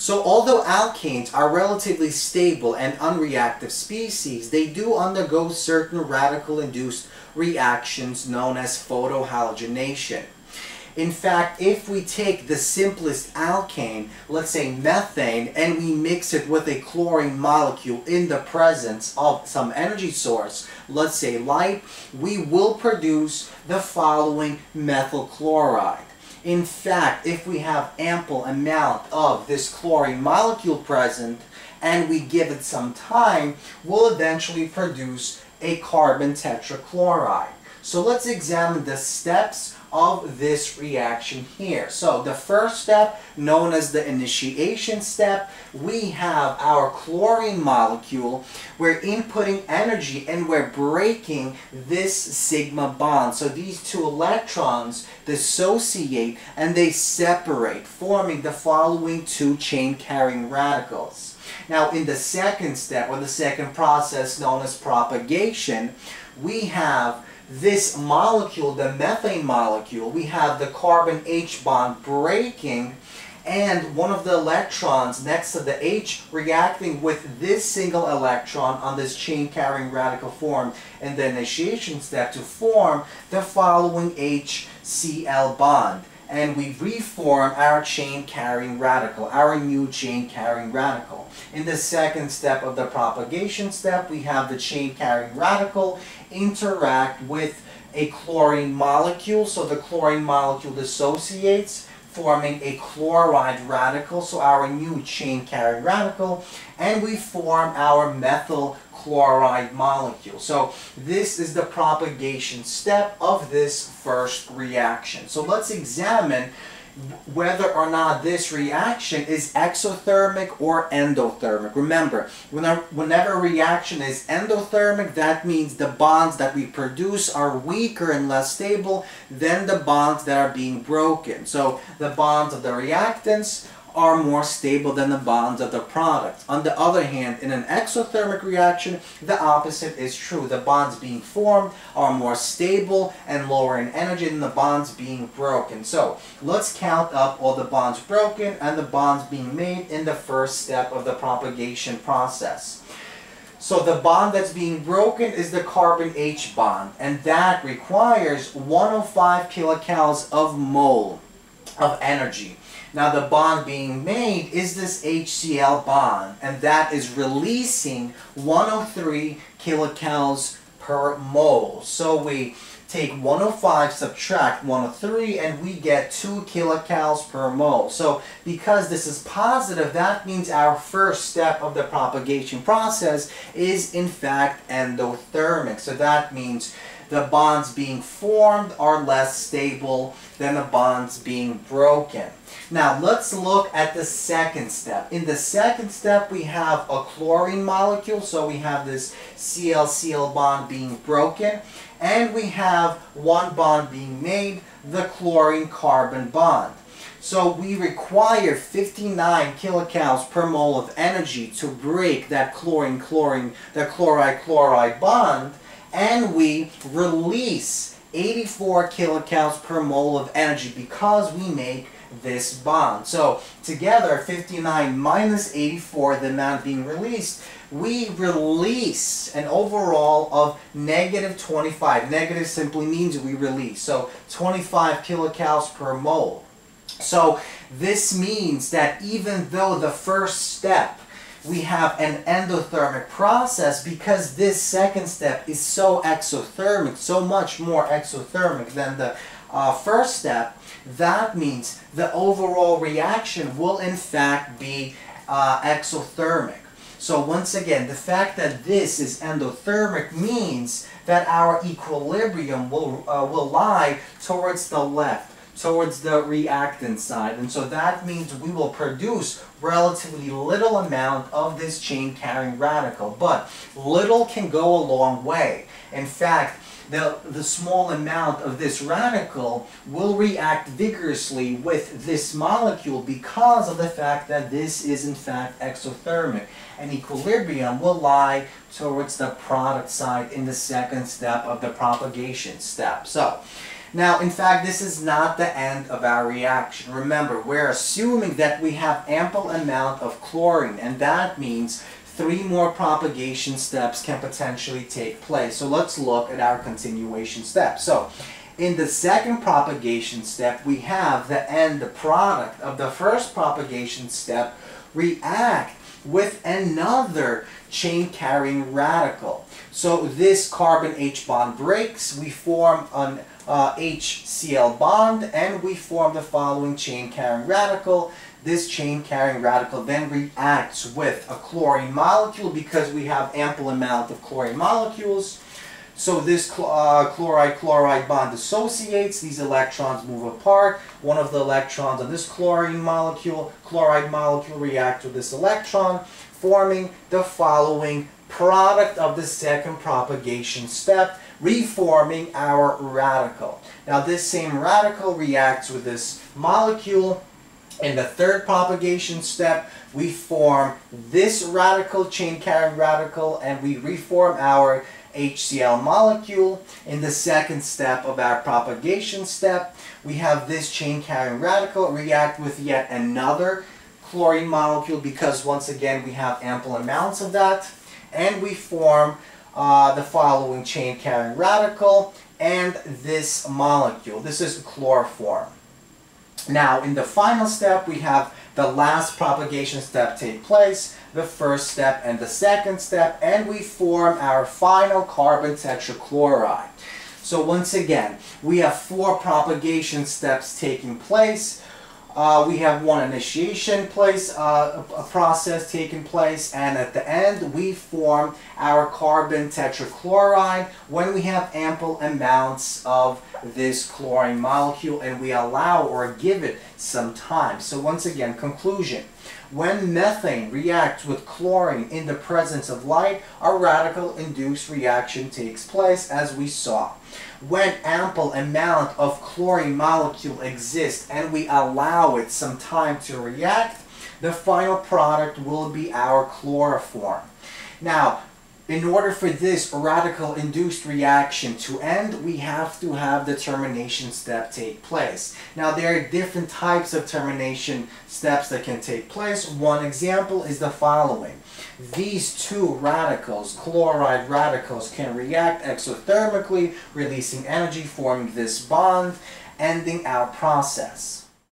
So although alkanes are relatively stable and unreactive species, they do undergo certain radical-induced reactions known as photohalogenation. In fact, if we take the simplest alkane, let's say methane, and we mix it with a chlorine molecule in the presence of some energy source, let's say light, we will produce the following methyl chloride. In fact, if we have ample amount of this chlorine molecule present and we give it some time, we'll eventually produce a carbon tetrachloride. So let's examine the steps of this reaction here. So the first step, known as the initiation step, we have our chlorine molecule. We're inputting energy and we're breaking this sigma bond. So these two electrons dissociate and they separate, forming the following two chain carrying radicals. Now in the second step, or the second process known as propagation, we have this molecule, the methane molecule, we have the carbon H bond breaking and one of the electrons next to the H reacting with this single electron on this chain carrying radical form in the initiation step to form the following HCl bond and we reform our chain carrying radical, our new chain carrying radical. In the second step of the propagation step, we have the chain carrying radical interact with a chlorine molecule. So the chlorine molecule dissociates, forming a chloride radical, so our new chain carrying radical, and we form our methyl chloride molecule. So this is the propagation step of this first reaction. So let's examine whether or not this reaction is exothermic or endothermic. Remember, whenever a reaction is endothermic, that means the bonds that we produce are weaker and less stable than the bonds that are being broken. So the bonds of the reactants are more stable than the bonds of the product. On the other hand, in an exothermic reaction, the opposite is true. The bonds being formed are more stable and lower in energy than the bonds being broken. So let's count up all the bonds broken and the bonds being made in the first step of the propagation process. So the bond that's being broken is the carbon H bond, and that requires 105 kilocalories of mole of energy. Now the bond being made is this HCl bond, and that is releasing 103 kilocalories per mole. So we take 105, subtract 103, and we get 2 kilocalories per mole. So because this is positive, that means our first step of the propagation process is in fact endothermic. So that means the bonds being formed are less stable than the bonds being broken. Now let's look at the second step. In the second step we have a chlorine molecule, so we have this Cl-Cl bond being broken, and we have one bond being made, the chlorine-carbon bond. So we require 59 kilocalories per mole of energy to break that chlorine-chlorine, the chloride-chloride bond, and we release 84 kilocalories per mole of energy because we make this bond. So together, 59 minus 84, the amount being released, we release an overall of negative 25. Negative simply means we release. So 25 kilocalories per mole. So this means that even though the first step we have an endothermic process because this second step is so exothermic, so much more exothermic than the uh, first step, that means the overall reaction will in fact be uh, exothermic. So once again, the fact that this is endothermic means that our equilibrium will, uh, will lie towards the left towards the reactant side. And so that means we will produce relatively little amount of this chain carrying radical. But little can go a long way. In fact, the, the small amount of this radical will react vigorously with this molecule because of the fact that this is in fact exothermic. And equilibrium will lie towards the product side in the second step of the propagation step. So, Now, in fact, this is not the end of our reaction. Remember, we're assuming that we have ample amount of chlorine, and that means three more propagation steps can potentially take place. So let's look at our continuation step. So, in the second propagation step, we have the end, the product of the first propagation step react with another chain carrying radical. So this carbon H bond breaks, we form an uh, HCl bond, and we form the following chain carrying radical. This chain carrying radical then reacts with a chlorine molecule because we have ample amount of chlorine molecules. So this uh, chloride-chloride bond dissociates, these electrons move apart. One of the electrons on this chlorine molecule, chloride molecule reacts with this electron, forming the following product of the second propagation step, reforming our radical. Now this same radical reacts with this molecule. In the third propagation step, we form this radical, chain carrying radical, and we reform our HCl molecule. In the second step of our propagation step, we have this chain carrying radical react with yet another chlorine molecule because once again we have ample amounts of that and we form uh, the following chain carrying radical and this molecule. This is chloroform. Now in the final step we have the last propagation step take place, the first step and the second step, and we form our final carbon tetrachloride. So once again, we have four propagation steps taking place. Uh, we have one initiation place, uh, a, a, process taking place, and at the end we form our carbon tetrachloride when we have ample amounts of this chlorine molecule and we allow or give it some time. So once again, conclusion. When methane reacts with chlorine in the presence of light, a radical-induced reaction takes place as we saw. When ample amount of chlorine molecule exists and we allow it some time to react, the final product will be our chloroform. Now, in order for this radical induced reaction to end, we have to have the termination step take place. Now there are different types of termination steps that can take place. One example is the following. These two radicals, chloride radicals, can react exothermically, releasing energy, forming this bond, ending our process.